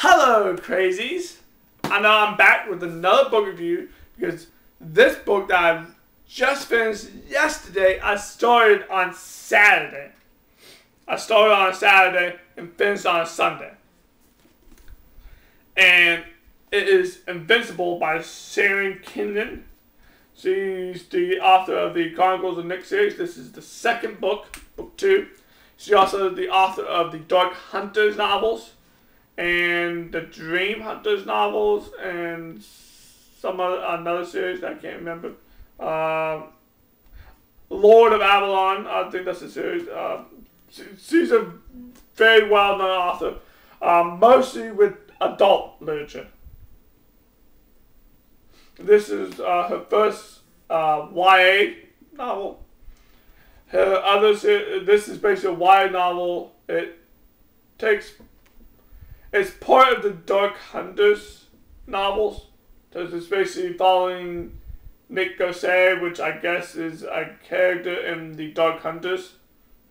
Hello, crazies! I know I'm back with another book review because this book that I just finished yesterday, I started on Saturday. I started on a Saturday and finished on a Sunday. And it is Invincible by Sharon Kenyon. She's the author of the Chronicles of Nick series. This is the second book, book two. She's also the author of the Dark Hunters novels and the Dream Hunters novels and some other another series I can't remember. Uh, Lord of Avalon, I think that's the series. She, she's a very well known author, um, mostly with adult literature. This is uh, her first uh, YA novel. Her other this is basically a YA novel. It takes it's part of the Dark Hunters novels. So it's basically following Nick Gautier, which I guess is a character in the Dark Hunters.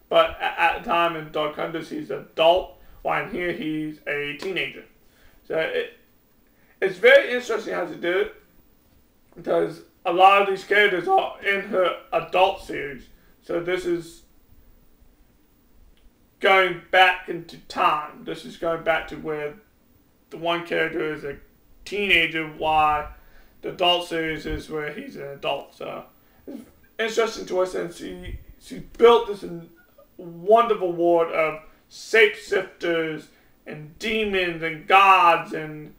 But at, the time in Dark Hunters, he's an adult, while in here, he's a teenager. So it, it's very interesting how to do it because a lot of these characters are in her adult series. So this is going back into time. This is going back to where the one character is a teenager, while the adult series is where he's an adult. So it's interesting choice, and she she built this wonderful world of shape shapeshifters and demons and gods and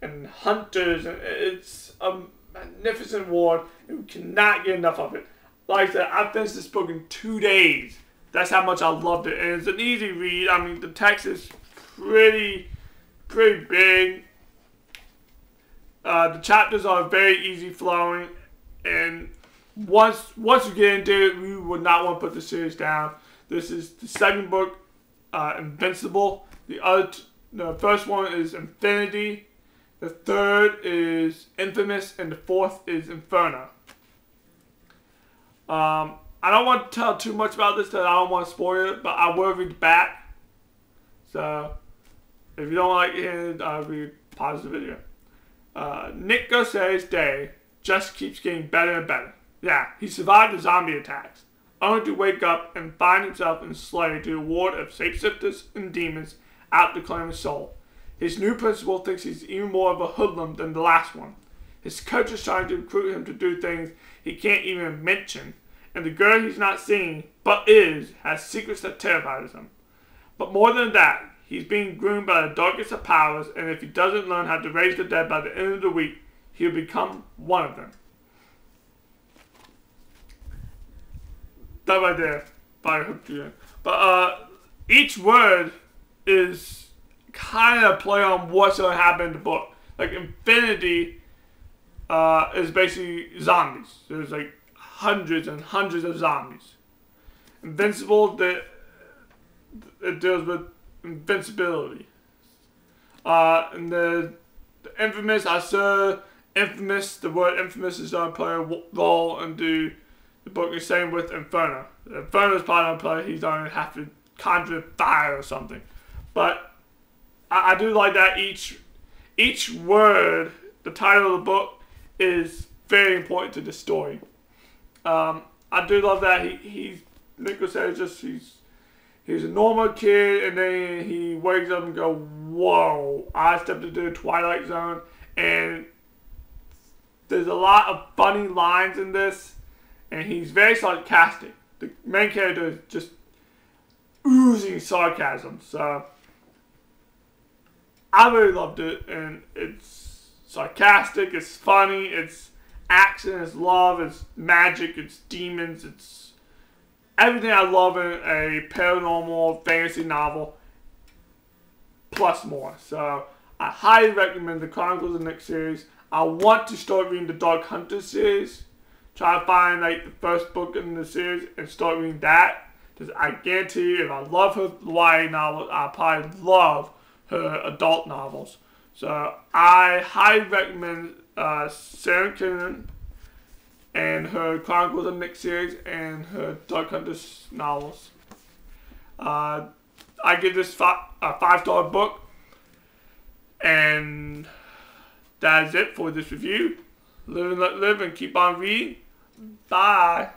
and hunters, and it's a magnificent world. You cannot get enough of it. Like I said, I finished this book in two days. That's how much I loved it. And it's an easy read. I mean, the text is pretty, pretty big. Uh, the chapters are very easy flowing. And once once you get into it, you would not want to put the series down. This is the second book, uh, Invincible. The other, the first one is Infinity. The third is Infamous, and the fourth is Inferno. Um, I don't want to tell too much about this because I don't want to spoil it, but I will read back. So, if you don't like it, I'll read pause the video. Uh, Nick Gautier's day just keeps getting better and better. Yeah, he survived the zombie attacks, only to wake up and find himself enslaved to a ward of shapeshifters and demons out to claim his soul. His new principal thinks he's even more of a hoodlum than the last one. His coach is trying to recruit him to do things he can't even mention and the girl he's not seeing, but is, has secrets that terrifies him. But more than that, he's being groomed by the darkest of powers, and if he doesn't learn how to raise the dead by the end of the week, he'll become one of them. That right there, by hooked you. But uh, each word is kind of play on what's to happen in the book. Like Infinity uh, is basically zombies. There's like hundreds and hundreds of zombies. Invincible, that it deals with invincibility. Uh, and the, the infamous, I saw infamous. The word infamous is to play a role into the book. The same with Inferno. Inferno is probably to play. He's to have to conjure fire or something. But I, I do like that each each word, the title of the book, is very important to the story. Um, I do love that he he's Nicholas said just he's he's a normal kid and then he wakes up and go whoa I stepped into the twilight zone and there's a lot of funny lines in this and he's very sarcastic. The main character is just oozing sarcasm so I really loved it and it's sarcastic, it's funny, it's action, it's love, it's magic, it's demons, it's everything I love in a paranormal fantasy novel, plus more. So I highly recommend the Chronicles of Nick series. I want to start reading the Dark Hunter series. Try to find like the first book in the series and start reading that. Because I guarantee you, if I love her YA novels, I probably love her adult novels. So I highly recommend uh, Sarah Kenyon and her Chronicles of Nick series and her Dark Hunters novels. Uh, I give this five, a five star book. And that is it for this review. Live and let live and keep on reading. Bye.